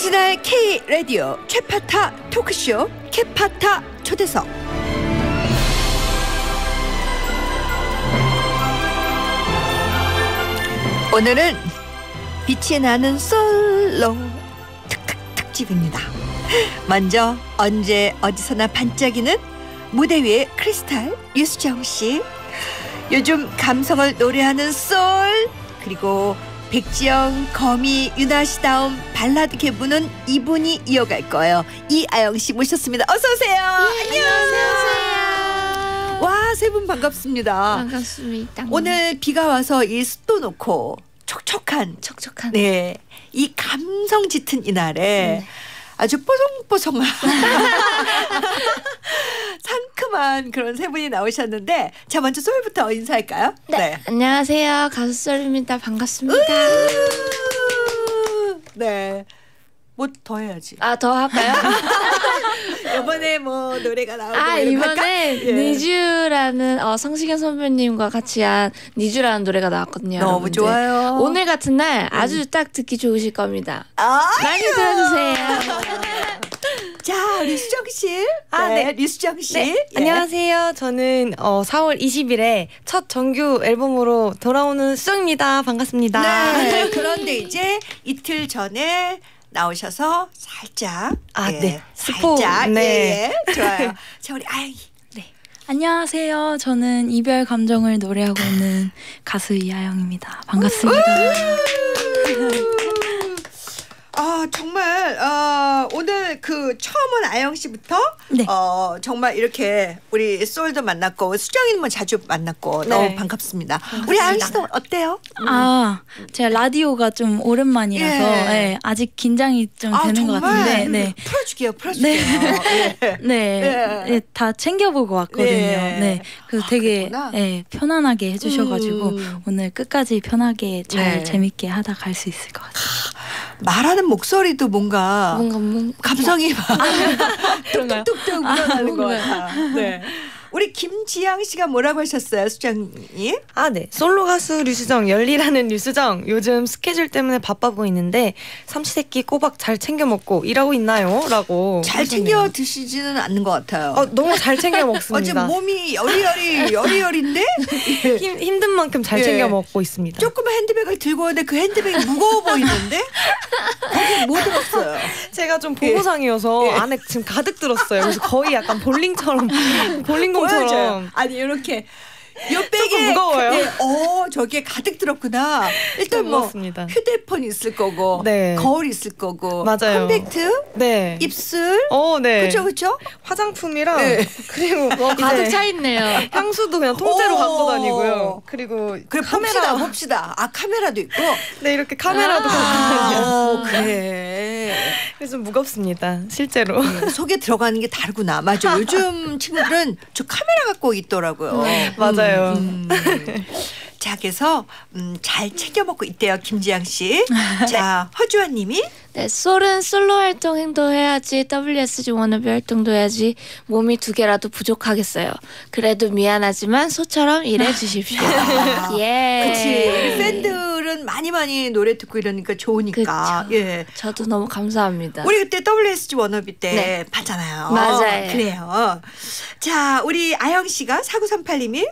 오리지널 K 라디오 최파타 토크쇼 최파타 초대석 오늘은 빛이 나는 솔로 특특 특집입니다. 먼저 언제 어디서나 반짝이는 무대 위의 크리스탈 류수정 씨 요즘 감성을 노래하는 쏠 그리고 백지영, 거미, 유나 씨다운 발라드 계부는 이분이 이어갈 거예요. 이아영 씨 모셨습니다. 어서 오세요. 예, 안녕하세요. 와, 세 분 반갑습니다. 반갑습니다. 오늘 비가 와서 이 습도 놓고 촉촉한 촉촉한 네. 이 감성 짙은 이날에 네. 아주 뽀송뽀송한 상큼한 그런 세 분이 나오셨는데 자 먼저 소희부터 인사할까요? 네. 안녕하세요. 가수 썰입니다. 반갑습니다. 네. 뭐 더 해야지. 아, 더 할까요? 이번에 뭐 노래가 나오고 아? 이번에 예. 니쥬라는 어, 성시경 선배님과 같이 한 니쥬라는 노래가 나왔거든요. 너무 여러분들. 좋아요. 오늘 같은 날 아주 딱 듣기 좋으실 겁니다. 아, 많이 들어주세요. 자, 우리 수정 씨. 아, 네. 리수정 씨. 네, 예. 안녕하세요. 저는 어, 4월 20일에 첫 정규 앨범으로 돌아오는 수정입니다. 반갑습니다. 네. 그런데 이제 이틀 전에 나오셔서 살짝 아, 예, 네. 스포. 살짝 네. 예, 예. 좋아요. 자, 우리 아이 안녕하세요. 저는 이별 감정을 노래하고 있는 가수 이하영입니다. 반갑습니다. 아 정말 어, 오늘 그 처음은 아영 씨부터 네. 어, 정말 이렇게 우리 솔도 만났고 수정이는 뭐 자주 만났고 너무 네. 반갑습니다. 우리 아영 씨도 어때요? 아, 제가 라디오가 좀 오랜만이라서 예. 예, 아직 긴장이 좀 아 되는 것 정말 같은데, 네. 풀어주게요, 풀어주게요. 예. 네, 예. 예, 다 챙겨보고 왔거든요. 네. 네, 그래서 아, 되게. 예, 편안하게 해주셔가지고 음. 오늘 끝까지 편하게 잘 네. 재밌게 하다 갈 수 있을 것 같아요. 말하는 목소리도 뭔가 뭔가 뭔 감성이 막 그런가요? 뚝뚝뚝 묻어나는 것 뭔가. 같아. 네. 우리 김지양 씨가 뭐라고 하셨어요, 수정님? 아, 네. 솔로 가수 류수정, 열리라는 류수정. 요즘 스케줄 때문에 바빠 보이는데 삼시세끼 꼬박 잘 챙겨 먹고 일하고 있나요? 라고. 잘 하셨네요. 챙겨 드시지는 않는 것 같아요. 어, 너무 잘 챙겨 어제 먹습니다. 몸이 여리여리 여리여리인데 힘, 힘든 만큼 잘 예. 챙겨 먹고 있습니다. 조그만 핸드백을 들고 오는데 그 핸드백이 무거워 보이는데 거기 뭐 들었어요? 제가 좀 보고상이어서 예. 안에 지금 가득 들었어요. 그래서 거의 약간 볼링처럼 볼링공처럼 보여줘요. 아니 이렇게 요 백에 조금 무거워요. 예, 어 저기에 가득 들었구나. 일단 뭐 무겁습니다. 휴대폰 있을 거고 네. 거울 있을 거고 맞아요. 컴팩트 네. 입술 어, 네. 그쵸 그쵸? 화장품이랑 네. 그리고 가득 이제 차 있네요. 향수도 그냥 통째로 오. 갖고 다니고요. 그리고 그래 카메라 봅시다 봅시다. 아 카메라도 있고. 네 이렇게 카메라도 갖고 아, 다녀요. 어, 그래. 그래서 좀 무겁습니다. 실제로. 예, 속에 들어가는 게 다르구나. 맞아. 요즘 친구들은 저 카메라 갖고 있더라고요. 네. 맞아요. 음, 음. 자, 그래서 음, 잘 챙겨 먹고 있대요, 김지양 씨. 자, 허주환 님이 네, 솔은 솔로 활동 행동해야지 WSG 워너비 활동도 해야지 몸이 두 개라도 부족하겠어요. 그래도 미안하지만 소처럼 일해 주십시오. 아, 예. 그치. 우리 팬들은 많이 많이 노래 듣고 이러니까 좋으니까. 그쵸. 예. 저도 너무 감사합니다. 우리 그때 WSG 워너비 때 네. 봤잖아요. 맞아요. 그래요. 자, 우리 아영 씨가 4938님이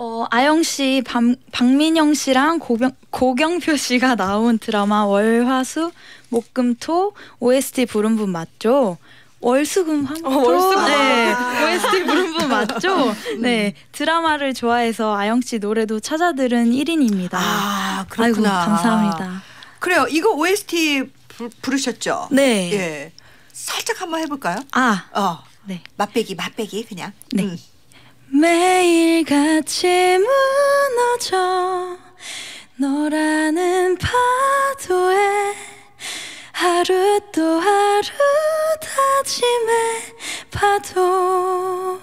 어, 아영 씨, 박, 박민영 씨랑 고병, 고경표 씨가 나온 드라마 월화수 목금토 OST 부른 분 맞죠? 월수금 화목토 어, 월수금 네 OST 부른 분 맞죠? 네 드라마를 좋아해서 아영 씨 노래도 찾아 들은 1인입니다. 아, 아이고 그렇구나. 감사합니다. 그래요. 이거 OST 부, 부르셨죠? 네. 예. 살짝 한번 해볼까요? 아 어. 네. 맛배기, 맛배기 그냥. 네. 음. 매일같이 무너져 너라는 파도에 하루 또 하루 다짐해 파도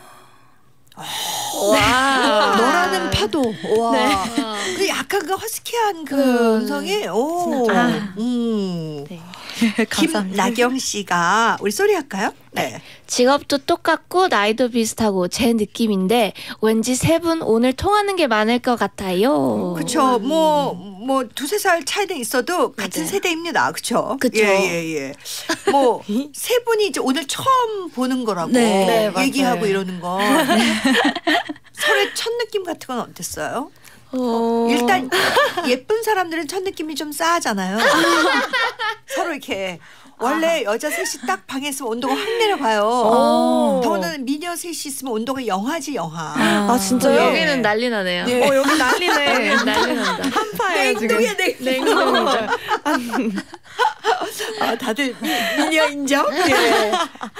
와. 너라는 파도. 와. 네. 그 약간 그 허스키한 그 음. 음성이 오. 아. 음. 네. 감사합니다. 김나경 씨가 우리 소리 할까요? 네. 직업도 똑같고 나이도 비슷하고 제 느낌인데 왠지 세 분 오늘 통하는 게 많을 것 같아요. 그렇죠. 뭐, 뭐 두세 살 차이는 있어도 같은 네. 세대입니다. 그렇죠? 그쵸. 예, 예, 예. 뭐 세 분이 이제 오늘 처음 보는 거라고 네. 네. 얘기하고 이러는 거. 서로의 첫 느낌 같은 건 어땠어요? 어... 일단 예쁜 사람들은 첫 느낌이 좀 싸하잖아요. 서로 이렇게 원래 여자 셋이 딱 방에 있으면 온도가 확 내려가요. 오. 더는 미녀 셋이 있으면 온도가 영하지 영하. 아, 진짜요? 예. 여기는 난리 나네요. 예. 어 여기 난리네. 난리 난다. 한파예요 지금. 냉동이야 냉동. 아 다들 미- 미녀 인정. 예.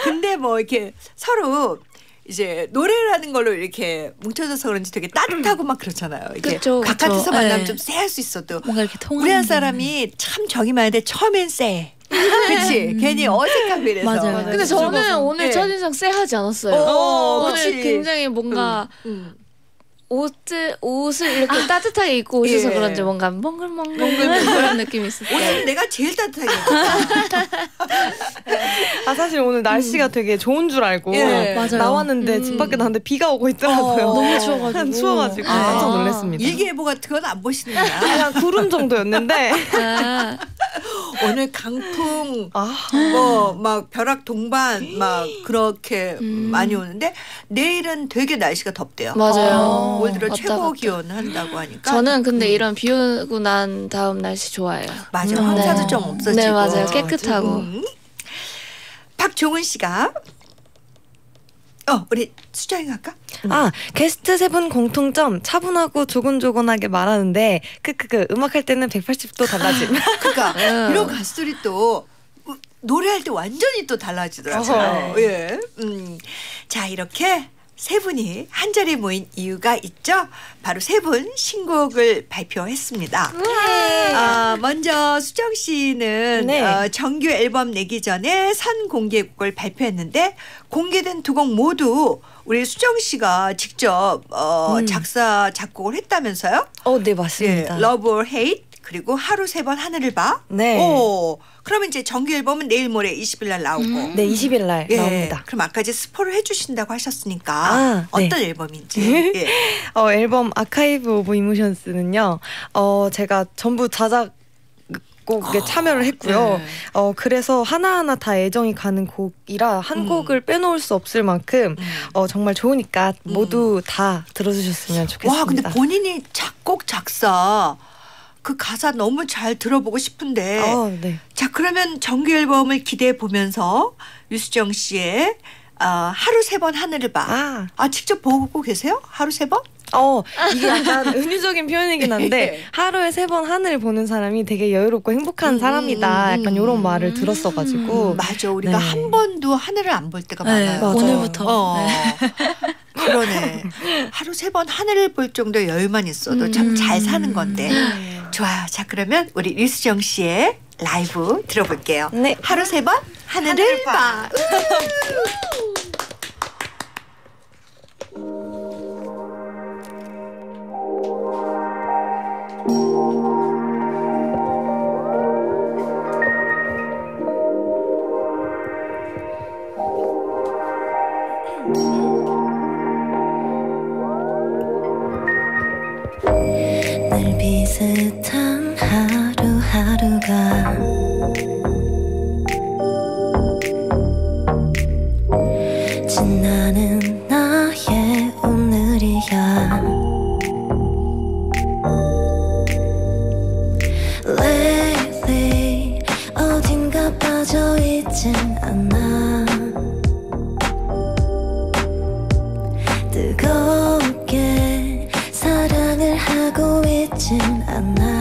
근데 뭐 이렇게 서로 이제 노래라는 걸로 이렇게 뭉쳐져서 그런지 되게 따뜻하고 막 그렇잖아요. 이게 그쵸, 그쵸. 바깥에서 만나면 네. 좀 쎄할 수 있어도 뭔가 이렇게 통하는 우리 한게 사람이 참 정이 많은데 처음엔 쎄. 그렇지. 괜히 어색하고 이래서. 맞아요. 맞아요. 근데 저는 즐거워서. 오늘 예. 첫인상 쎄하지 않았어요. 어, 오늘 그치. 굉장히 뭔가 음. 옷을 옷을 이렇게 따뜻하게 입고 오셔서 예. 그런지 뭔가 몽글몽글 그런 느낌이 있었어요. 옷은 내가 제일 따뜻하게. 아 사실 오늘 날씨가 되게 좋은 줄 알고 예. 맞아요. 나왔는데 음. 집 밖에 나왔는데 비가 오고 있더라고요. 어. 너무 추워가지고. 추워가지고 아. 깜짝 놀랐습니다. 일기예보 같은 건 안 보시는구나. 그냥 구름 정도였는데 아, 오늘 강풍 아뭐막 벼락 동반 막 그렇게 음. 많이 오는데 내일은 되게 날씨가 덥대요. 맞아요. 올 들어 왔다 최고 갔다. 기온 한다고 하니까. 저는 근데 이런 비 오고 난 다음 날씨 좋아해요. 맞아 음. 황사도 네. 좀 없어지고. 네, 맞아요. 깨끗하고. 음. 박종은 씨가 어 우리 수정이 갈까? 아, 게스트 세 분 공통점 차분하고 조곤조곤하게 말하는데 크크크 음악할 때는 180도 달라짐. 그러니까 음. 이런 가수들이 또 우- 노래할 때 완전히 또 달라지더라고요. 예. 음. 자, 이렇게 세 분이 한 자리에 모인 이유가 있죠. 바로 세 분 신곡을 발표했습니다. 아, 먼저 수정 씨는 네. 어, 정규 앨범 내기 전에 선 공개곡을 발표했는데 공개된 두 곡 모두 우리 수정 씨가 직접 어, 음. 작사 작곡을 했다면서요? 어, 네 예, 맞습니다. Love or Hate 그리고 하루 세 번 하늘을 봐. 네. 오, 그러면 이제 정규 앨범은 내일 모레 20일 날 나오고. 네, 20일 날 예. 나옵니다. 그럼 아까 이제 스포를 해 주신다고 하셨으니까 아, 네. 어떤 앨범인지. 예. 어, 앨범 아카이브 오브 이모션스는요. 어, 제가 전부 자작 곡에 참여를 했고요. 네. 어, 그래서 하나하나 다 애정이 가는 곡이라 한 음. 곡을 빼놓을 수 없을 만큼 음. 어, 정말 좋으니까 모두 다 들어주셨으면 좋겠습니다. 와, 근데 본인이 작곡 작사 그 가사 너무 잘 들어보고 싶은데. 어, 네. 자, 그러면 정규 앨범을 기대해 보면서 유수정 씨의 어, 하루 세 번 하늘을 봐. 아, 아, 직접 보고 계세요? 하루 세 번? 어, 이게 약간 은유적인 표현이긴 한데 예. 하루에 세 번 하늘 보는 사람이 되게 여유롭고 행복한 음, 사람이다. 음, 약간 음. 이런 말을 들었어가지고 음, 맞아. 우리가 네. 한 번도 하늘을 안 볼 때가 네, 많아요. 맞아. 오늘부터. 어. 네. 그러네. 하루 세 번 하늘을 볼 정도의 여유만 있어도 참 음. 잘 사는 건데. 좋아요. 자, 그러면 우리 류수정 씨의 라이브 들어볼게요. 네. 하루 세 번 하늘을 봐. 늘 뜨겁게 사랑을 하고 있진 않아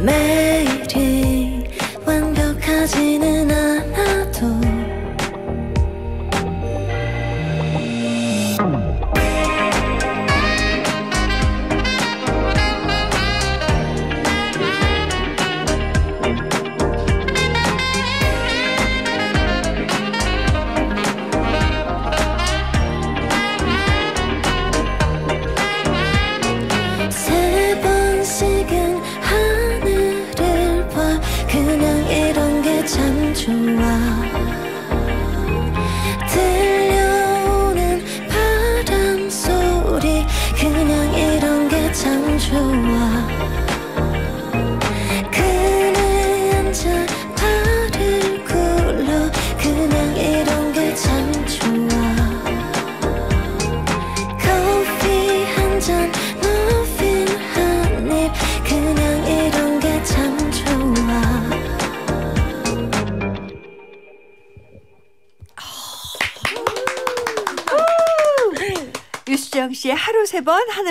man.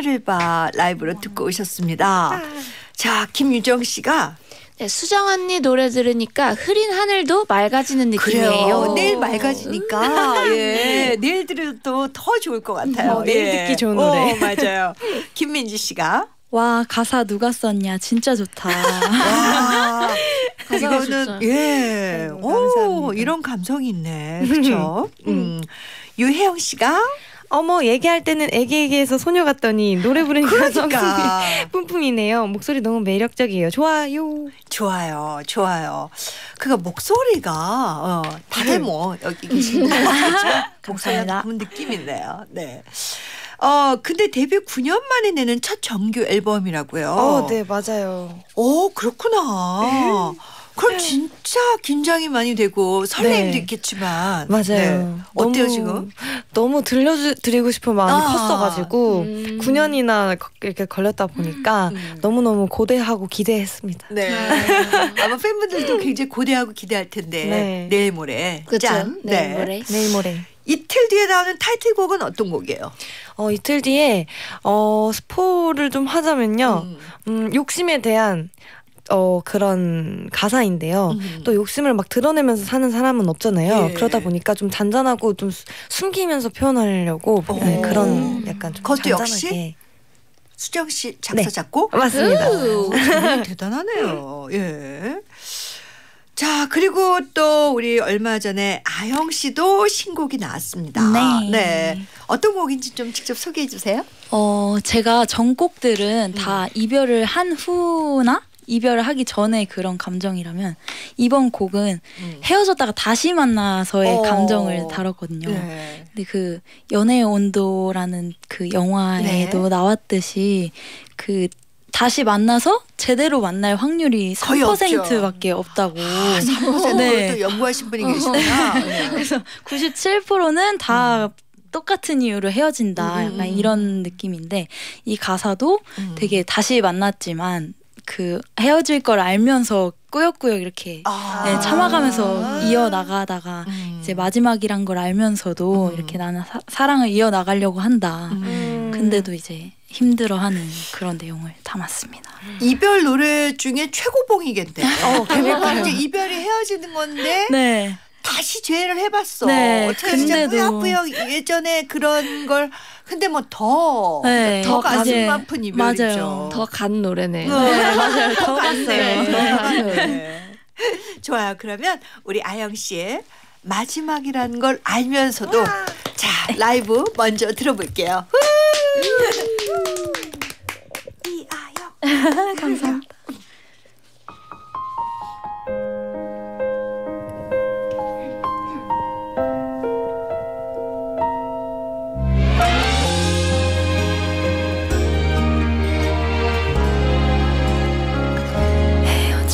번 하늘을 봐 라이브로 듣고 오셨습니다. 자, 김유정 씨가 네, 수정 언니 노래 들으니까 흐린 하늘도 맑아지는 느낌이에요. 그래요. 내일 맑아지니까 예, 내일 들어도 더 좋을 것 같아요. 어, 내일 예. 듣기 좋은 노래. 어, 맞아요. 김민지 씨가 와 가사 누가 썼냐 진짜 좋다. 와, 이거는. 예, 아이고, 오. 이런 감성이 있네, 그렇죠? 음. 유혜영 씨가 어머 얘기할 때는 애기애기해서 소녀 같더니 노래 부르니까 그러니까 뿜뿜이네요. 목소리 너무 매력적이에요. 좋아요. 좋아요, 좋아요. 그가 목소리가 어, 다들 네. 뭐 여기 계신 분들 목소리가 감사합니다. 그런 느낌 있네요. 네. 어 근데 데뷔 9년 만에 내는 첫 정규 앨범이라고요. 어, 네 맞아요. 오 그렇구나. 그럼 네. 진짜 긴장이 많이 되고 설렘도 네. 있겠지만 맞아요. 네. 어때요 너무- 지금? 너무 들려드리고 싶은 마음이 아. 컸어가지고 음. 9년이나 이렇게 걸렸다 보니까 음. 너무 너무 고대하고 기대했습니다. 네. 아마 팬분들도 굉장히 고대하고 기대할 텐데 네. 내일 모레 그렇죠. 짠. 네, 모레. 내일 모레. 이틀 뒤에 나오는 타이틀곡은 어떤 곡이에요? 어 이틀 뒤에 어 스포를 좀 하자면요. 음. 음, 욕심에 대한 어 그런 가사인데요. 음. 또 욕심을 막 드러내면서 사는 사람은 없잖아요. 예. 그러다 보니까 좀 잔잔하고 좀 수- 숨기면서 표현하려고 네, 오. 그런 약간 좀 그것도 잔잔하게 역시? 수정 씨 작사 네. 작곡? 맞습니다. 오, 대단하네요. 예. 자, 그리고 또 우리 얼마 전에 아영 씨도 신곡이 나왔습니다. 네. 어떤 곡인지 좀 직접 소개해 주세요. 어 제가 전곡들은 다 이별을 한 후나 이별을 하기 전에 그런 감정이라면 이번 곡은 헤어졌다가 다시 만나서의 어. 감정을 다뤘거든요. 네. 근데 그 연애의 온도라는 그 영화에도 네. 나왔듯이 그 다시 만나서 제대로 만날 확률이 거의 3%밖에 없다고. 아, 3%를 네. 또 연구하신 분이 계시구나. 네. 그래서 97%는 다 똑같은 이유로 헤어진다. 음, 약간 음, 이런 느낌인데 이 가사도 음. 되게 다시 만났지만 그 헤어질 걸 알면서 꾸역꾸역 이렇게 아. 네, 참아가면서 이어 나가다가 음. 이제 마지막이란 걸 알면서도 음. 이렇게 나는 사, 사랑을 이어 나가려고 한다. 음. 근데도 이제 힘들어하는 그런 내용을 담았습니다. 이별 노래 중에 최고봉이겠네. 어, 그러니까 이제 이별이 헤어지는 건데 네. 다시 죄를 해봤어. 네, 어떻게 근데도- 꾸역꾸역 예전에 그런 걸 근데 뭐 더더 네, 가슴 이제 아픈 이별이죠. 맞아요. 더 간 노래네. 네, 맞아요. 더. 갔어요. 더 갔네. 좋아요. 그러면 우리 아영 씨의 마지막이라는 걸 알면서도 자 라이브 먼저 들어볼게요. 이아영. 감사합니다.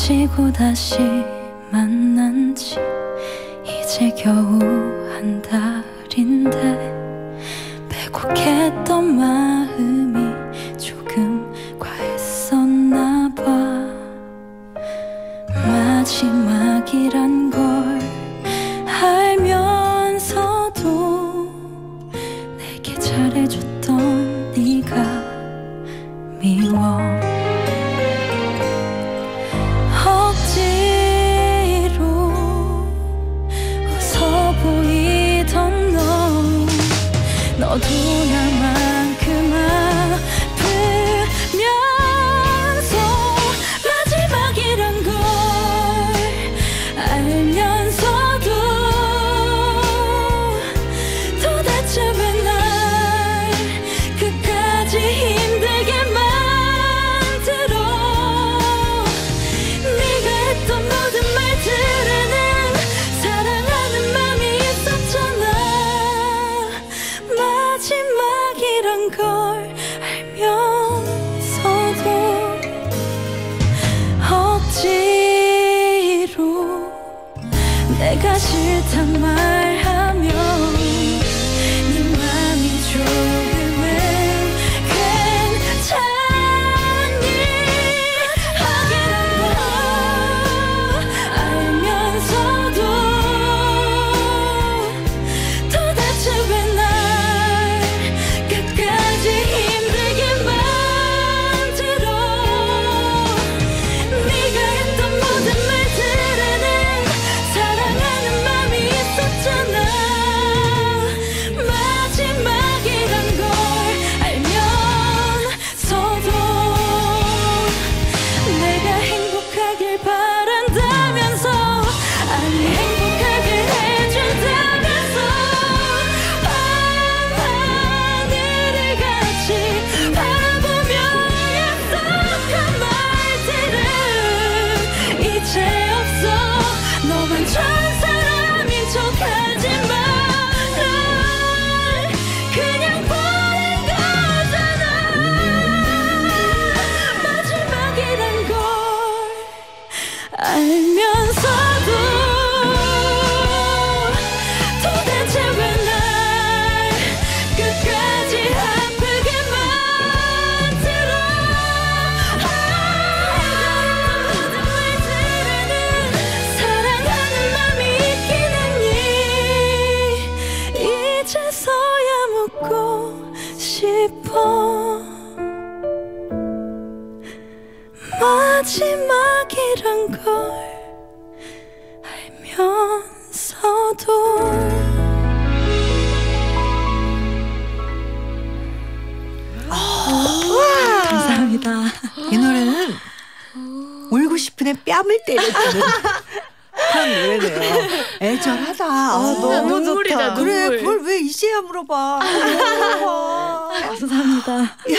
헤어지고 다시 만난 지 이제 겨우 한 달인데 빼곡했던 마음이 조금 과했었나 봐. 마지막이란 걸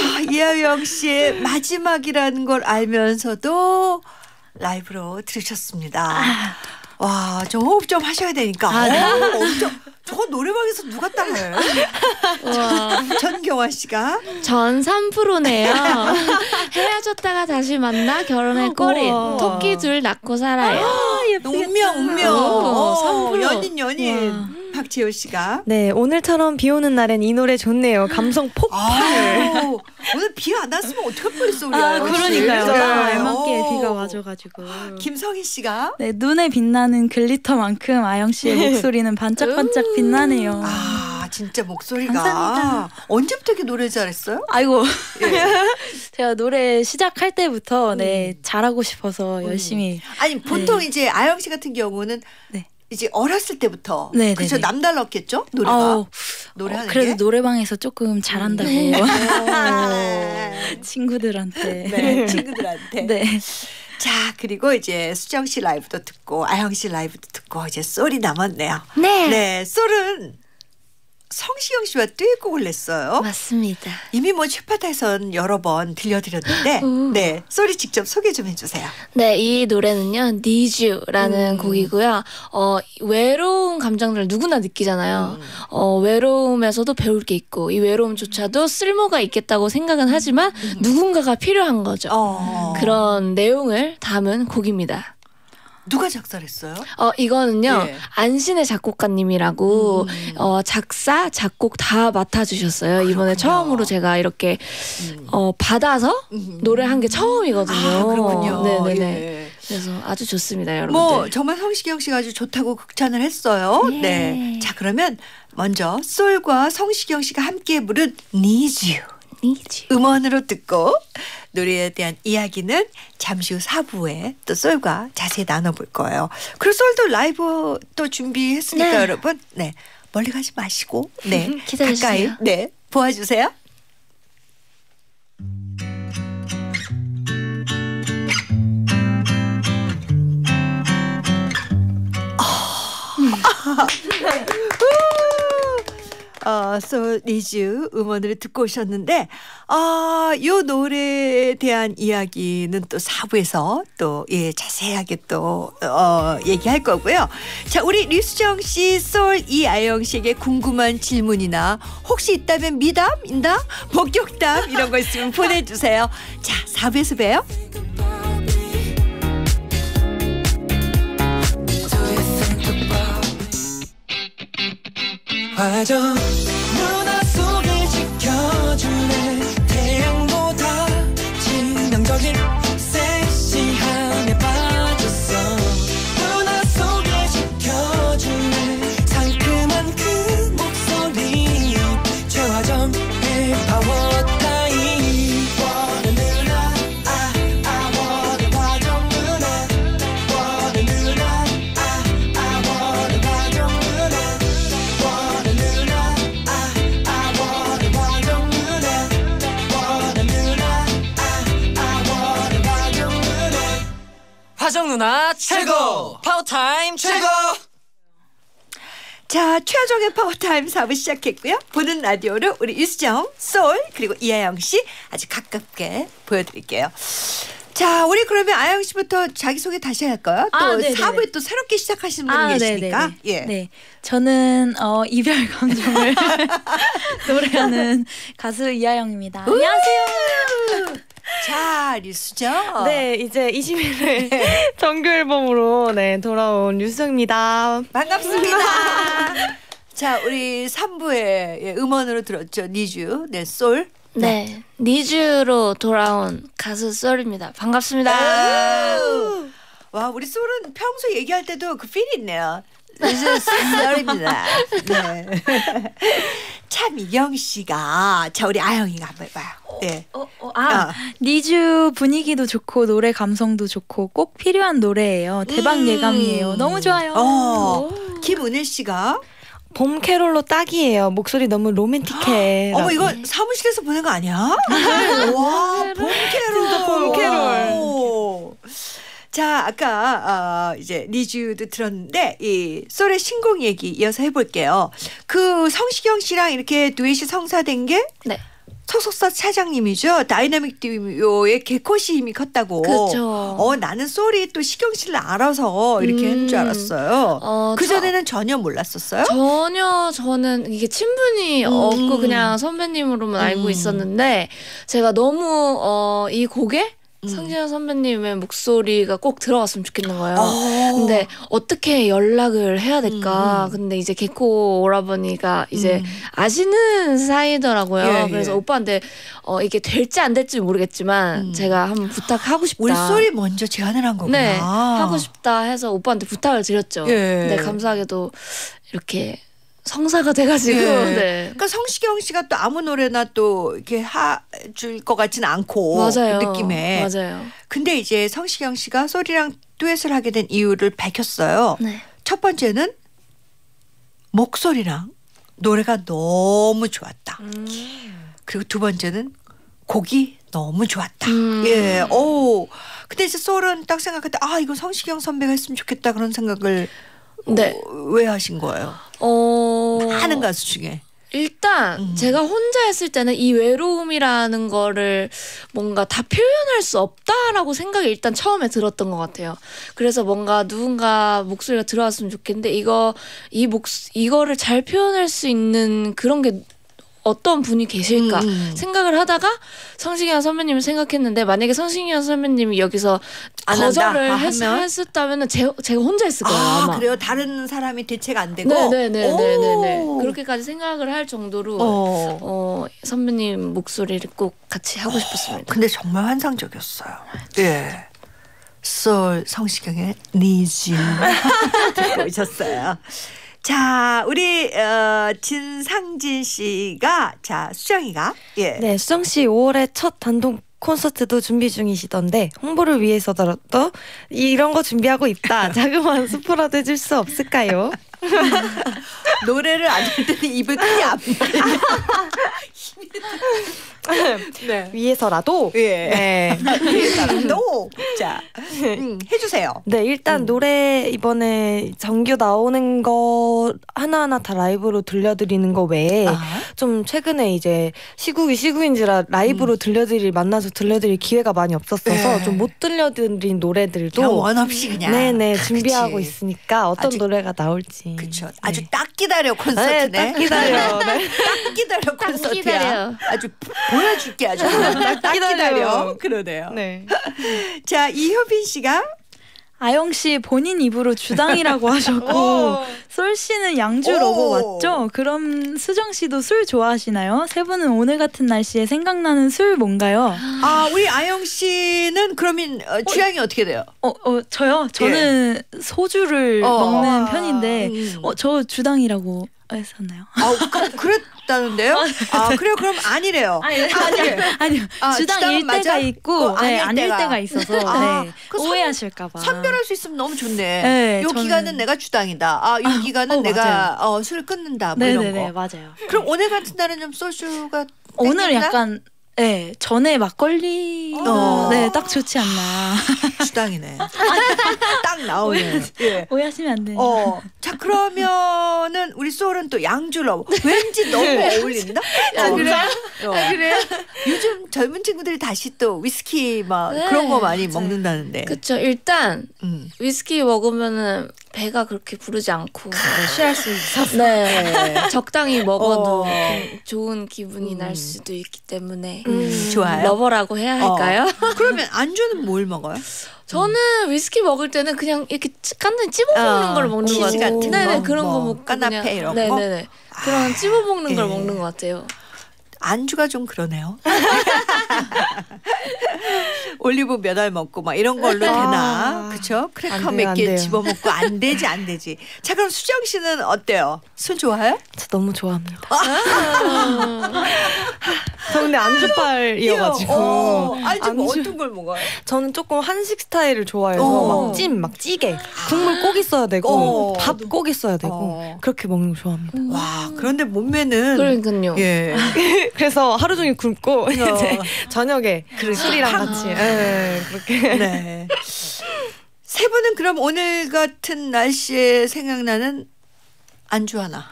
감사합니다. 야, 이하영 씨의 마지막이라는 걸 알면서도 라이브로 들으셨습니다. 와, 저 호흡 좀 하셔야 되니까. 어, 엄청, 저거 노래방에서 누가 따라해? 와, 전경화 씨가. 전 3%네요. 헤어졌다가 다시 만나 결혼할 꼬린. 토끼 둘 낳고 살아요. 운명, 운명. 어, 어, 3%. 연인, 연인. 박지효 씨가. 네, 오늘처럼 비 오는 날엔 이 노래 좋네요. 감성 폭발. 오늘 비 안 왔으면 어떡할 뻔했어, 우리. 아. 그러니까요. 알맞게 어. 비가 와줘가지고. 김성희 씨가. 네 눈에 빛나는 글리터만큼 아영 씨의 목소리는 반짝반짝 빛나네요. 아, 진짜 목소리가. 감사합니다. 언제부터 이렇게 노래 잘했어요? 아이고 예. 제가 노래 시작할 때부터 네 잘하고 싶어서 열심히 아니, 보통 이제 아영 씨 같은 경우는 네. 이제 어렸을 때부터. 네, 네, 그죠? 네. 남달랐겠죠? 노래가. 아우, 노래하는 어, 그래도 게. 노래방에서 조금 잘한다고 네. 친구들한테 네, 친구들한테. 네. 자, 그리고 이제 수정 씨 라이브도 듣고 아영 씨 라이브도 듣고 이제 솔이 남았네요. 네. 네, 솔은 성시경 씨와 듀엣곡을 냈어요. 맞습니다. 이미 뭐 최파타에선 여러 번 들려드렸는데, 오. 네, 솔이 직접 소개 좀 해주세요. 네, 이 노래는요, You라는 음. 곡이고요. 어, 외로운 감정들을 누구나 느끼잖아요. 음. 어, 외로움에서도 배울 게 있고, 이 외로움조차도 쓸모가 있겠다고 생각은 하지만 누군가가 필요한 거죠. 음. 어, 그런 내용을 담은 곡입니다. 누가 작사했어요? 어, 이거는요, 예. 안신의 작곡가님이라고, 음. 어, 작사, 작곡 다 맡아주셨어요. 이번에 그렇군요. 처음으로 제가 이렇게, 음. 어, 받아서 음. 노래한 게 처음이거든요. 아, 그렇군요. 네네네. 예. 그래서 아주 좋습니다, 여러분들. 뭐 정말 성시경 씨가 아주 좋다고 극찬을 했어요. 네. 네. 자 그러면 먼저 솔과 성시경 씨가 함께 부른 Need You Need You. 음원으로 듣고 노래에 대한 이야기는 잠시 후 4부에 또 솔과 자세히 나눠볼 거예요. 그리고 솔도 라이브 또 준비했으니까 네. 여러분 네 멀리 가지 마시고 네. 가까이 네 보아주세요. 어, You 음원을 듣고 오셨는데, 아, 요 노래에 대한 이야기는 또 4부에서 또, 예, 자세하게 또, 어, 얘기할 거고요. 자, 우리 류수정 씨, 솔 이아영 씨에게 궁금한 질문이나 혹시 있다면 미담, 인담, 목격담 이런 거 있으면 보내 주세요. 자, 4부에서 봬요. 화정 누나 최고 파워타임 최고 자, 최화정의 파워타임 4부 시작했고요. 보는 라디오로 우리 류수정, 쏠, 그리고 이아영 씨 아주 가깝게 보여드릴게요. 자, 우리 그러면 아영 씨부터 자기소개 다시 할까요? 또 아, 네네네. 4부에 또 새롭게 시작하시는 분이 계시니까. 네네네. 예. 네. 저는 어, 이별 감정을 노래하는 가수 이아영입니다. 안녕하세요. 자, 류수정. 네, 이제 21회 정규 앨범으로 네, 돌아온 유수정입니다. 반갑습니다. 자, 우리 3부에 음원으로 들었죠. 니주, 네, 솔. 네, 니즈로 돌아온 가수 썰입니다. 반갑습니다. 와, 우리 솔은 평소 얘기할 때도 그 필이 있네요. 이제 썰입니다. 네. 차미경 씨가 자 우리 아영이가 한번 해봐요. 네. 어, 어, 아, 니주 분위기도 좋고 노래 감성도 좋고 꼭 필요한 노래예요. 대박 음. 예감이에요. 너무 좋아요. 어, 김은혜 씨가 봄 캐롤로 딱이에요. 목소리 너무 로맨틱해. 어머 이거 사무실에서 보낸 거 아니야? 와 봄 캐롤. 진짜 봄캐롤. 오. 자 아까 어, 이제 Needs도 들었는데 이 쏠의 신곡 얘기 이어서 해볼게요. 그 성시경 씨랑 이렇게 듀엣이 성사된 게 네. 소속사 사장님이죠. 다이나믹 듀오의 개코 씨 힘이 컸다고. 그쵸. 어 나는 쏠이 또 시경 씨를 알아서 이렇게 줄 음. 알았어요. 어, 그 저- 전에는 전혀 몰랐었어요. 전혀 저는 이게 친분이 음. 없고 그냥 선배님으로만 알고 음. 있었는데 제가 너무 어, 이 곡에 음. 성시경 선배님의 목소리가 꼭 들어갔으면 좋겠는 거예요. 어. 근데 어떻게 연락을 해야 될까? 음. 근데 이제 개코 오라버니가 이제 음. 아시는 사이더라고요. 예, 예. 그래서 오빠한테 어, 이게 될지 안 될지 모르겠지만 음. 제가 한번 부탁하고 싶다. 솔이 먼저 제안을 한 거구나. 네, 하고 싶다 해서 오빠한테 부탁을 드렸죠. 예. 근데 감사하게도 이렇게 성사가 돼가지고 예. 네. 그러니까 성시경 씨가 또 아무 노래나 또 이렇게 해줄 것 같지는 않고 맞아요. 그 느낌에. 맞아요. 근데 이제 성시경 씨가 솔이랑 듀엣을 하게 된 이유를 밝혔어요. 네. 첫 번째는 목소리랑 노래가 너무 좋았다. 그리고 두 번째는 곡이 너무 좋았다. 음. 예, 오. 근데 이제 솔은 딱 생각할 때, 아, 이거 성시경 선배가 했으면 좋겠다 그런 생각을 네. 어, 왜 하신 거예요? 어 하는 가수 중에. 일단 음. 제가 혼자 했을 때는 이 외로움이라는 거를 뭔가 다 표현할 수 없다라고 생각이 일단 처음에 들었던 것 같아요. 그래서 뭔가 누군가 목소리가 들어왔으면 좋겠는데 이거 이 목 이거를 잘 표현할 수 있는 그런 게 어떤 분이 계실까 음, 음. 생각을 하다가 성시경 선배님을 생각했는데 만약에 성시경 선배님이 여기서 안 거절을 한다, 했, 하면? 했었다면은 제, 제가 혼자 했을 거예요 아, 아마. 그래요? 다른 사람이 대체가 안 되고? 네네네네네네. 오. 그렇게까지 생각을 할 정도로 어. 어, 선배님 목소리를 꼭 같이 하고 싶었습니다. 근데 정말 환상적이었어요. 예. 솔 성시경의 니즈 듣고 오셨어요. 자, 우리 어, 진상진 씨가 자 수정이가 예. 네, 수정 씨 5월에 첫 단독 콘서트도 준비 중이시던데 홍보를 위해서라도 이런 거 준비하고 있다. 자그마한 스포라도 해줄 수 없을까요? 노래를 안할 때는 입을 크게 안 네. 위해서라도. 예. 네. 또 자, 음, 해주세요. 네, 일단 음. 노래 이번에 정규 나오는 거 하나하나 다 라이브로 들려드리는 거 외에 아, 좀 최근에 이제 시국이 시국인지라 라이브로 들려드릴 만나서 들려드릴 기회가 많이 없었어서 음. 네. 좀못 들려드린 노래들도 원 없이 그냥. 네네 그치. 준비하고 있으니까 어떤 아직- 노래가 나올지. 네. 아주 딱 기다려 콘서트네. 네, 딱 기다려. 네. 딱 기다려 콘서트야. 기다려. 아주 보여줄게 아주. 딱, 딱 기다려. 기다려. 그러네요. 네. 자 이효빈 씨가 아영 씨 본인 입으로 주당이라고 하셨고 쏠 씨는 양주 오. lover 맞죠? 그럼 수정 씨도 술 좋아하시나요? 세 분은 오늘 같은 날씨에 생각나는 술 뭔가요? 아 우리 아영 씨는 그러면 어, 취향이 어떻게 돼요? 어, 어 저요? 저는 소주를 어. 먹는 아, 편인데 음. 어, 저 주당이라고 했었나요? 아 그, 그랬다는데요? 아 그래요? 그럼 아니래요. 아니, 아니요. 아니요. 아, 주당일 주당은 때가? 있고 어, 네, 아닐 때가. 때가, 있어서 아, 네, 그 선- 오해하실까 봐. 선별할 수 있으면 너무 좋네. 네, 요 저는- 기간은 내가 주당이다. 아, 요 기간은 어, 내가 어, 술을 끊는다. 뭐 이런 네네네 거. 맞아요. 그럼 오늘 같은 날은 좀 소주가 오늘 땡긴다? 약간 네 전에 막걸리가 어. 네딱 좋지 않나 주당이네. 딱 나오네. 예. 오해하시면 안 돼요. 어, 자 그러면은 우리 소울은 또 양주로 왠지 너무 어울린다. 아? 어. 그래요? 요즘 젊은 친구들이 다시 또 위스키 막 네, 그런 거 많이 맞아요. 먹는다는데. 그쵸. 일단 음. 위스키 먹으면은 배가 그렇게 부르지 않고 취할 수 있어서 네. 적당히 먹어도 어. 좀 좋은 기분이 음. 날 수도 있기 때문에 음, 좋아요. 러버라고 해야 할까요? 그러면 안주는 뭘 먹어요? 저는 위스키 먹을 때는 그냥 이렇게 찌- 간단히 찝어 먹는 어, 걸 먹는 것 같아요. 네네 거? 그런 뭐, 거 먹고 까나페 이런 거? 네네네 그런 찝어 먹는 걸 예. 먹는 것 같아요. 안주가 좀 그러네요. 올리브 몇 알 먹고 막 이런 걸로 되나? 아. 그쵸? 크래커 몇안개 돼요. 집어 먹고 안 되지 안 되지. 자 그럼 수정 씨는 어때요? 술 좋아해요? 저 너무 좋아합니다. 아. 저 근데 안주빨이어가지고 어, 안주 뭐 안주- 어떤 걸 먹어요? 저는 조금 한식 스타일을 좋아해서 어. 막 찜, 막 찌개, 국물 꼭 있어야 되고 어. 밥꼭 있어야 되고 어. 그렇게 먹는 거 좋아합니다. 와 그런데 몸매는 그러니까요. 예. 그래서 하루 종일 굶고 어. 이제 저녁에 술이랑 같이 예, 그렇게 네. 세 분은 그럼 오늘 같은 날씨에 생각나는 안주 하나.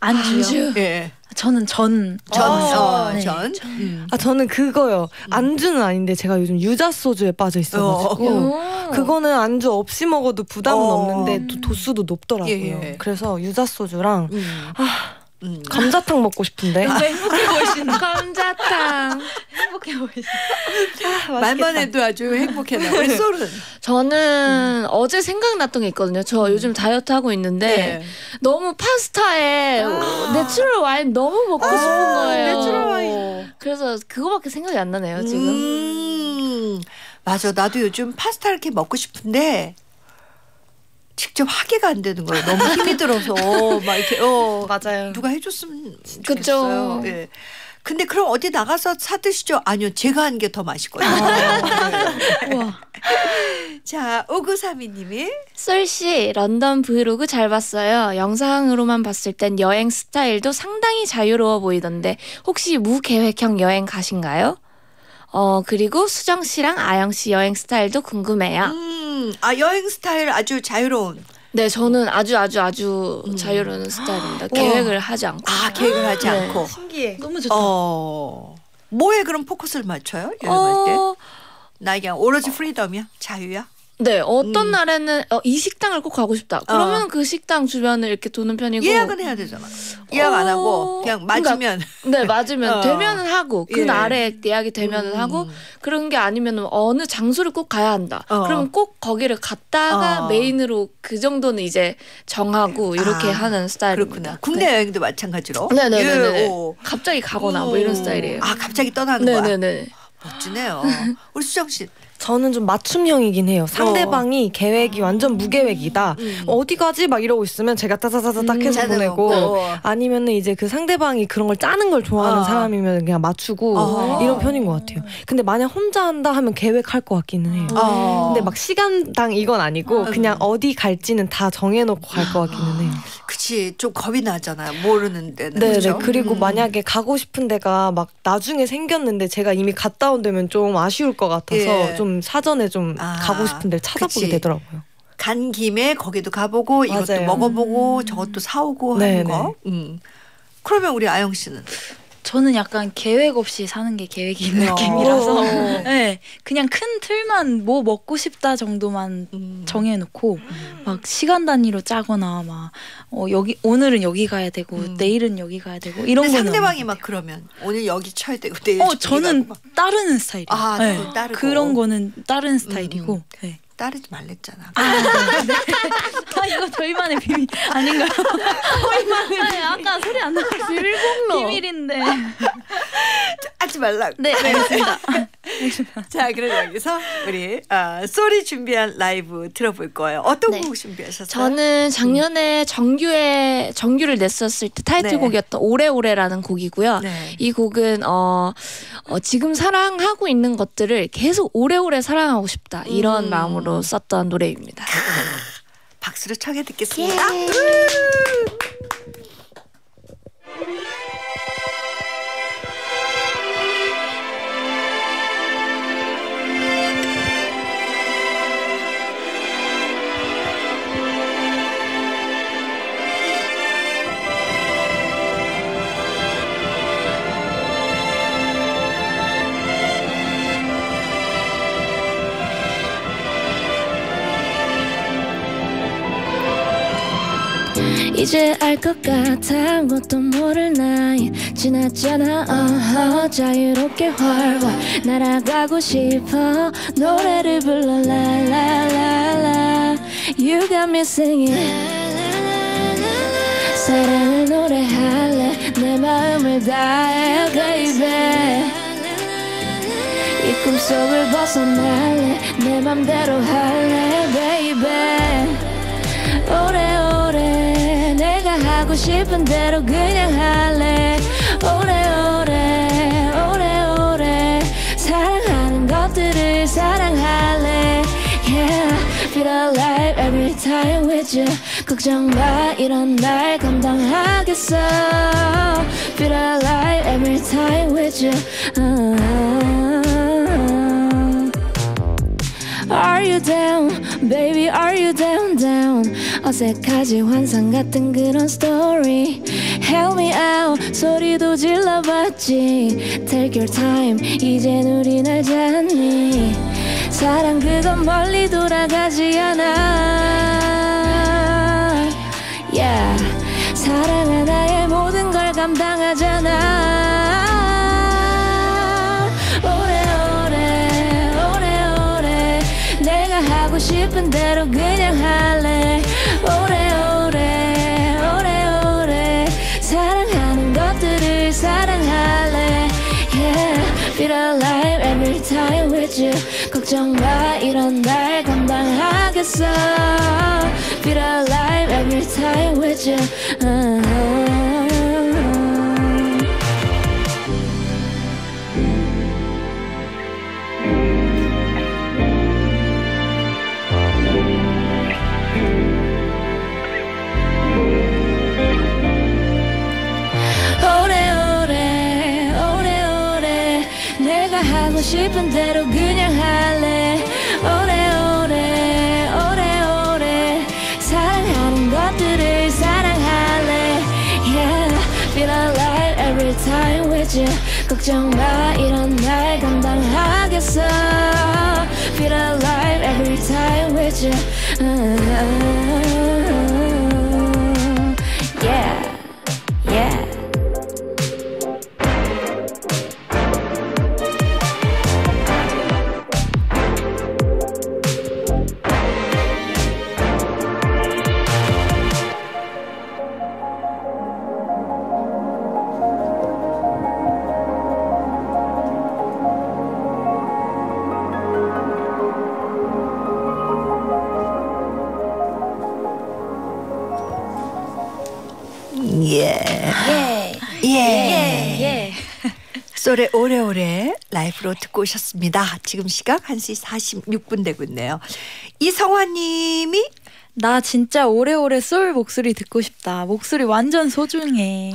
안주요. 안주. 예. 저는 전. 전, 어, 어, 네. 전. 음. 아 저는 그거요. 안주는 아닌데 제가 요즘 유자 소주에 빠져 있어가지고 어. 그거는 안주 없이 먹어도 부담은 어. 없는데 또 도수도 높더라고요. 예, 예. 그래서 유자 소주랑 음. 아, 음. 감자탕 먹고 싶은데 행복해 보이시는 감자탕. 행복해 보이시. 말만 해도 아주 행복해요. 우리 솔은 저는 어제 생각났던 게 있거든요. 저 요즘 다이어트 하고 있는데 네. 너무 파스타에 natural 와인 너무 먹고 싶은 거예요. natural 와인. 그래서 그거밖에 생각이 안 나네요 지금. 음. 맞아. 나도 요즘 파스타 이렇게 먹고 싶은데 직접 하기가 안 되는 거예요. 너무 힘이 들어서 막 이렇게 어 맞아요. 누가 해줬으면 그쵸. 좋겠어요. 예. 근데 그럼 어디 나가서 사 드시죠? 아니요, 제가 한 게 더 맛있거든요. 우와. 자, 오구사미님이 썰씨 런던 브이로그 잘 봤어요. 영상으로만 봤을 땐 여행 스타일도 상당히 자유로워 보이던데 혹시 무계획형 여행 가신가요? 어 그리고 수정 씨랑 아영 씨 여행 스타일도 궁금해요. 음, 아 여행 스타일 아주 자유로운. 네 저는 아주 아주 아주 자유로운 스타일입니다. 계획을 하지 않고. 아 계획을 하지 네. 않고. 신기해. 너무 좋다. 어, 뭐에 그럼 포커스를 맞춰요? 여행할 때? 어, 나 그냥 오로지 프리덤이야, 자유야. 네 어떤 음. 날에는 어, 이 식당을 꼭 가고 싶다. 그러면 그 식당 주변을 이렇게 도는 편이고. 예약은 해야 되잖아. 예약 안 하고 어, 그냥 그러니까 맞으면. 네 맞으면 어. 되면은 하고 그 예. 날에 예약이 되면은 음. 하고 그런 게 아니면 어느 장소를 꼭 가야 한다. 어. 그럼 꼭 거기를 갔다가 어. 메인으로 그 정도는 이제 정하고 이렇게 아, 하는 스타일입니다. 그렇구나. 국내 여행도 마찬가지로. 네네네네. 예, 오. 갑자기 가거나 뭐 이런 스타일이에요. 아 갑자기 떠나는 거야. 네네네. 멋지네요. 우리 수정 씨. 저는 좀 맞춤형이긴 해요. 상대방이 계획이 완전 무계획이다. 음. 어디 가지 막 이러고 있으면 제가 따다다다닥 해서 짜는 보내고. 아니면은 이제 그 상대방이 그런 걸 짜는 걸 좋아하는 어. 사람이면 그냥 맞추고 어. 이런 편인 것 같아요. 근데 만약 혼자 한다 하면 계획할 것 같기는 해요. 어. 근데 막 시간당 이건 아니고 음. 그냥 어디 갈지는 다 정해놓고 갈 것 같기는 해요. 그치 좀 겁이 나잖아요. 모르는 데는. 네네. 그죠? 그리고 음. 만약에 가고 싶은 데가 막 나중에 생겼는데 제가 이미 갔다 온 데면 좀 아쉬울 것 같아서 예. 좀 사전에 좀 아, 가고 싶은 데를 찾아보게 그치. 되더라고요. 간 김에 거기도 가보고 이것도 맞아요. 먹어보고 저것도 사오고. 하는 거. 음. 그러면 우리 아영 씨는 저는 약간 계획 없이 사는 게 계획인 어. 느낌이라서 네, 그냥 큰 틀만 뭐 먹고 싶다 정도만 음. 정해놓고 막 시간 단위로 짜거나 막 어, 여기 오늘은 여기 가야 되고 음. 내일은 여기 가야 되고 이런 거는 상대방이 막것 그러면 오늘 여기 쳐야 되고 내일. 어 저는. 따르는 스타일이에요. 아, 네. 따르고. 그런 거는 다른 스타일이고 음. 네. 따르지 말랬잖아. 아 이거 저희만의 비밀 아닌가요? 저희만의 아까 소리 안 나서 비밀번호. 비밀인데. 하지 말라고. 네 알겠습니다. 자, 그럼 여기서 우리 아, 소리 준비한 라이브 들어볼 거예요. 어떤 네. 곡 준비하셨어요? 저는 작년에 정규에 정규를 냈었을 때 타이틀곡이었던 오래오래라는 곡이고요. 네. 이 곡은 어, 어, 지금 사랑하고 있는 것들을 계속 오래오래 사랑하고 싶다 이런 음. 마음으로 썼던 노래입니다. 박수로 청해 듣겠습니다. 이제 알 것 같아. 아무것도 모를 나이 지났잖아. 어허 자유롭게 활활 날아가고 싶어. 노래를 불러 라라라라. You got me singing. 사랑을 노래할래. 내 마음을 다해 baby. 이 꿈속을 벗어날래. 내 맘대로 할래 baby. 내가 하고 싶은 대로 그냥 할래 오래오래 오래오래 사랑하는 것들을 사랑할래 Yeah feel alive every time with you 걱정 마 이런 날 감당하겠어 feel alive every time with you uh. Are you down, baby? Are you down, down? 어색하지 환상 같은 그런 story. Help me out, 소리도 질러봤지. Take your time, 이젠 우린 알잖니. 사랑 그건 멀리 돌아가지 않아. Yeah, 사랑 하나에 모든 걸 감당하잖아. 싶은 대로 그냥 할래. 오래오래, 오래오래, 사랑하는 것들을 사랑할래. Yeah, feel alive every time with you. 걱정 마, 이런 날 감당하겠어. Feel alive every time with you. Uh-huh. 오 하고 싶은 대로 그냥 할래 오래오래 오래오래 사랑하는 것들을 사랑할래 Yeah feel alive every time with you 걱정 마 이런 날 감당하겠어 Feel alive every time with you uh, Yeah 라이브로 듣고 오셨습니다. 지금 시각 1시 46분 되고 있네요. 이성화님이 나 진짜 오래오래 솔 목소리 듣고 싶다. 목소리 완전 소중해.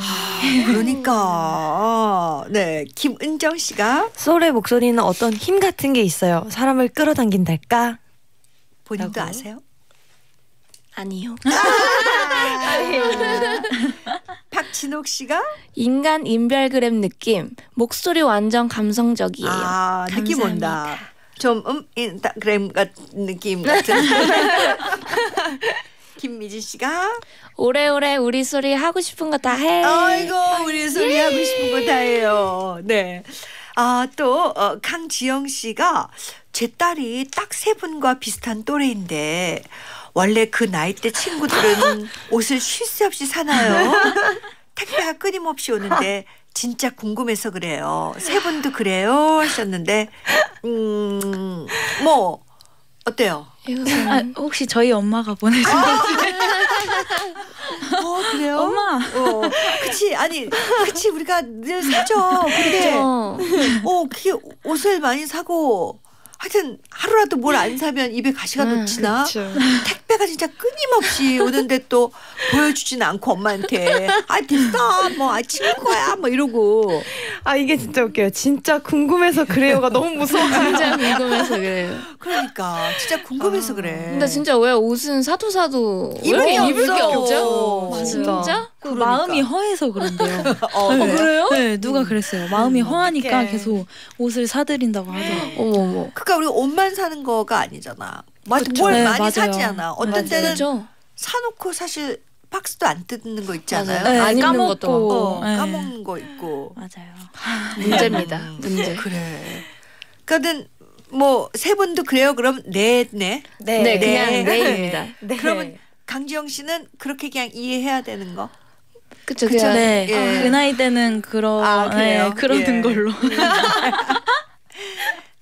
그러니까 네 김은정 씨가 솔의 목소리는 어떤 힘 같은 게 있어요. 사람을 끌어당긴달까? 본인도 라고? 아세요? 아니요 박 진옥 씨가 인간 인별그램 느낌 목소리 완전 감성적이에요 아 느낌 감사합니다. 온다. 좀 음, 인스타그램 같은 느낌 같은. 김미진 씨가 오래오래 우리 소리 하고 싶은 거 다 해. 아이고 우리 소리 하고 싶은 거 다 해요. 네. 아, 또 어, 강지영 씨가 제 딸이 딱 세 분과 비슷한 또래인데 원래 그 나이대 친구들은 옷을 쉴 새 없이 사나요? 택배가 끊임없이 오는데 진짜 궁금해서 그래요. 세 분도 그래요 하셨는데 음 뭐 어때요? 아, 혹시 저희 엄마가 보내준 어 그래요? 엄마 어 그치 아니 그치 우리가 늘 사죠. 근데 어. 어 그게 옷을 많이 사고 하여튼 하루라도 뭘 안 사면 입에 가시가 음, 놓치나 택배가 진짜 끊임없이 오는데 또 보여주진 않고 엄마한테 아 됐어 뭐 아, 친구 거야 뭐 이러고 아 이게 진짜 웃겨요. 진짜 궁금해서 그래요가 너무 무서워. 진짜 궁금해서 그래요. 그러니까 진짜 궁금해서 아, 그래. 근데 진짜 왜 옷은 사도 사도 입을 이렇게 게 입을 게 없어. 없죠? 그 그러니까. 마음이 허해서 그런데요. 어, 그래? 그래요? 네, 누가 그랬어요. 마음이 허하니까 어떡해. 계속 옷을 사드린다고 하더라고요. 어머. 그러니까 우리 옷만 사는 거가 아니잖아. 맞. 뭘 네, 많이 맞아요. 사지 않아. 어떤 맞아요. 때는 그렇죠. 사놓고 사실 박스도 안 뜯는 거 있잖아요. 맞아요. 안 입는 것도. 어, 네. 까먹는 거 있고. 맞아요. 문제입니다. 음, 문제. 그래. 그러니까 뭐세 분도 그래요. 그럼 네, 네. 네, 네, 그냥 네. 네입니다. 네. 그러면 강지영 씨는 그렇게 그냥 이해해야 되는 거? 그쵸 그쵸. 네, 예. 그 나이 때는 그런 아? 네, 그러는 예. 걸로.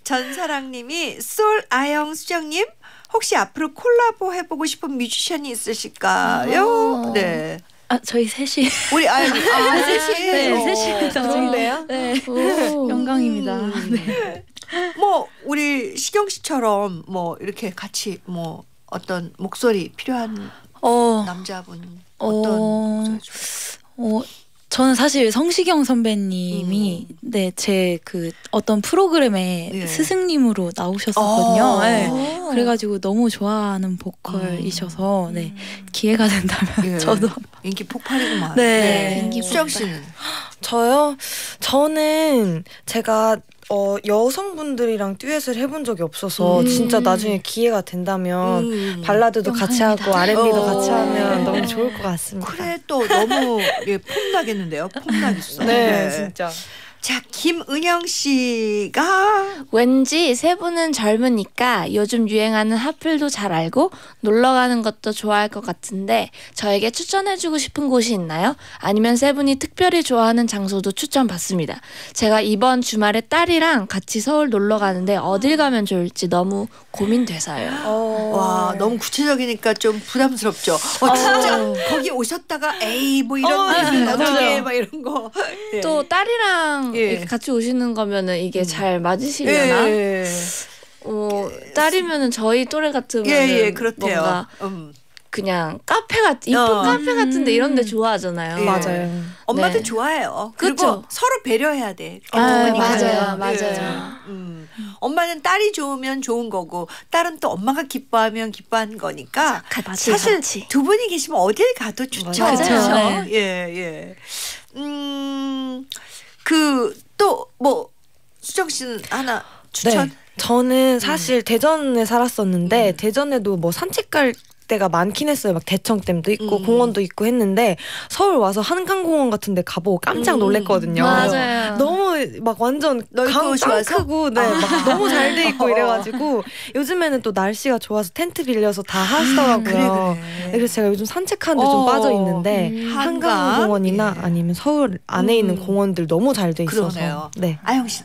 전사랑님이 솔 아영 수정님 혹시 앞으로 콜라보 해보고 싶은 뮤지션이 있으실까요? 어. 네. 아, 저희 셋이 우리 아영 아 셋이 네, 어. 셋이 좋은데요? 네. 오. 영광입니다. 음. 네. 뭐 우리 시경 씨처럼 뭐 이렇게 같이 뭐 어떤 목소리 필요한 어, 남자분 어떤 어, 목소리? 어, 저는 사실 성시경 선배님이 네, 제 그 어떤 프로그램에 예. 스승님으로 나오셨었거든요. 어. 네. 그래가지고 너무 좋아하는 보컬이셔서 네, 기회가 된다면 예. 저도 인기 폭발이구만. 네. 인기 수정 씨는 저요? 저는 제가 어, 여성분들이랑 듀엣을 해본 적이 없어서 음. 진짜 나중에 기회가 된다면 음. 발라드도 같이 하고 R&B도 어. 같이 하면 너무 좋을 것 같습니다. 그래 또 너무 예, 폼나겠는데요. 폼나 있어. 네, 진짜. 자 김은영 씨가 왠지 세 분은 젊으니까 요즘 유행하는 핫플도 잘 알고 놀러 가는 것도 좋아할 것 같은데 저에게 추천해주고 싶은 곳이 있나요? 아니면 세 분이 특별히 좋아하는 장소도 추천받습니다. 제가 이번 주말에 딸이랑 같이 서울 놀러 가는데 어딜 가면 좋을지 너무 고민돼서요. 어. 와 너무 구체적이니까 좀 부담스럽죠. 어 진짜 거기 오셨다가 에이 뭐 이런 어, 거 있으면 네, 어떻게. 막 이런 거. 예. 또 딸이랑 예. 같이 오시는 거면은 이게 잘 맞으시려나? 예. 어, 딸이면은 저희 또래 같으면 예, 예, 그렇대요. 뭔가 음. 그냥 카페 같 이쁜 어. 카페 같은데 이런 데 좋아하잖아요. 예. 맞아요. 엄마들 네. 좋아해요. 그리고 그쵸? 서로 배려해야 돼. 아. 맞아요, 맞아요. 예. 음. 엄마는 딸이 좋으면 좋은 거고 딸은 또 엄마가 기뻐하면 기뻐하는 거니까 같이 사실 같이. 두 분이 계시면 어딜 가도 좋죠. 맞아요. 그렇죠? 네. 예, 예. 음, 그, 또, 뭐, 수정 씨는 하나 추천? 네. 저는 사실 대전에 살았었는데 음. 대전에도 뭐 산책 갈 때가 많긴 했어요. 막 대청댐도 있고 음. 공원도 있고 했는데 서울 와서 한강공원 같은 데 가보고 깜짝 음. 놀랬거든요. 맞아요. 너무 막 완전 넓고 강, 땅 좋아서? 크고 네, 아. 막 너무 잘 돼 있고 이래가지고 요즘에는 또 날씨가 좋아서 텐트 빌려서 다 하시더라고요. 그래, 그래. 네, 그래서 제가 요즘 산책하는데 어. 좀 빠져 있는데 음. 한강공원이나 예. 아니면 서울 안에 음. 있는 공원들 너무 잘 돼 있어서 그러네요. 네. 아영 씨.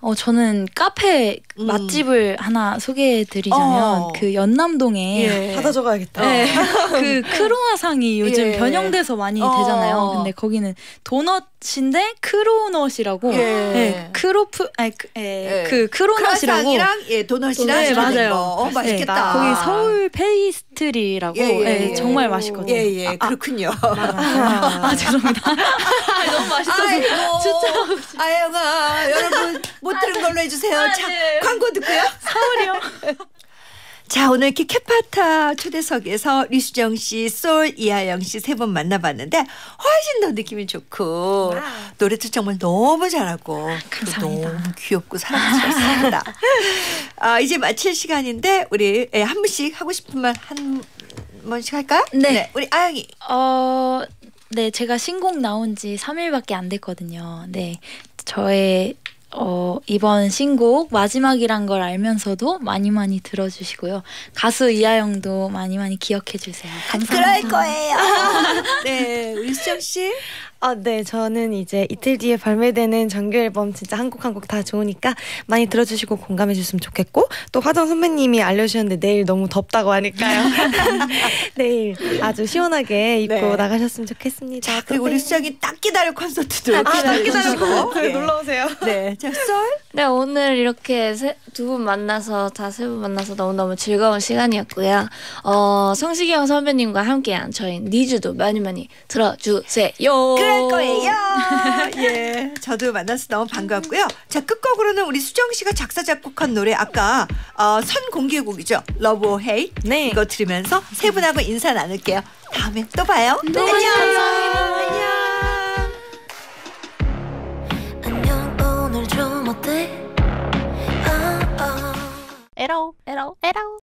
어 저는 카페 음. 맛집을 하나 소개해드리자면 어. 그 연남동에 예. 받아 적어야겠다. 네. 그 크로아상이 요즘 예. 변형돼서 많이 어. 되잖아요. 근데 거기는 도넛인데 cronut이라고 예. 네, 크로프 아니 그, 예, 예. 그 cronut이라고 예, 도넛이랑 네, 맞아요. 거. 어, 네, 맛있겠다. 거기 서울 페이스트리라고 예, 예. 정말 맛있거든요. 예, 예. 아, 아, 그렇군요. 아, 죄송합니다. 아, 너무 맛있어서 아이고, 진짜 아영아, 여러분 못 들은 걸로 해주세요. 자, 네. 광고 듣고요. 서울이요. 자, 오늘 이렇게 캐파타 초대석에서 류수정 씨, 솔 이하영 씨 세 분 만나봤는데 훨씬 더 느낌이 좋고 노래도 정말 너무 잘하고 또 감사합니다. 너무 귀엽고 사랑스럽습니다. 아, 이제 마칠 시간인데 우리 예, 한 분씩 하고 싶은 말 한 번씩 할까요? 네. 우리 아영이. 어, 네, 제가 신곡 나온 지 3일밖에 안 됐거든요. 네. 저의 어, 이번 신곡 마지막이란 걸 알면서도 많이 많이 들어주시고요. 가수 이하영도 많이 많이 기억해 주세요. 감사합니다. 그럴 거예요. 네, 우리 수정 씨. 아, 네. 저는 이제 이틀 뒤에 발매되는 정규 앨범 진짜 한 곡 한 곡 다 좋으니까 많이 들어주시고 공감해 주셨으면 좋겠고 또 화정 선배님이 알려주셨는데 내일 너무 덥다고 하니까요. 내일 아주 시원하게 입고 네. 나가셨으면 좋겠습니다. 자, 그리고 우리 수정이 딱 기다릴 콘서트도 아, 딱 기다리고 예. 놀러 오세요. 네, 자, 쏠. 네, 오늘 이렇게 두 분 만나서 다 세 분 만나서 너무너무 즐거운 시간이었고요. 어, 성시경 선배님과 함께한 저희 Needs도 많이 많이 들어주세요. 그 만날 어. 거예요. 예, 저도 만나서 너무 반갑고요. 자 끝곡으로는 우리 수정 씨가 작사 작곡한 노래 아까 어, 선 공개곡이죠. Love or Hate 네. 이거 들으면서 세 분하고 인사 나눌게요. 다음에 또 봐요. 네. 안녕. 안녕. 안녕 오늘 좀 어때? 에러 에러 에러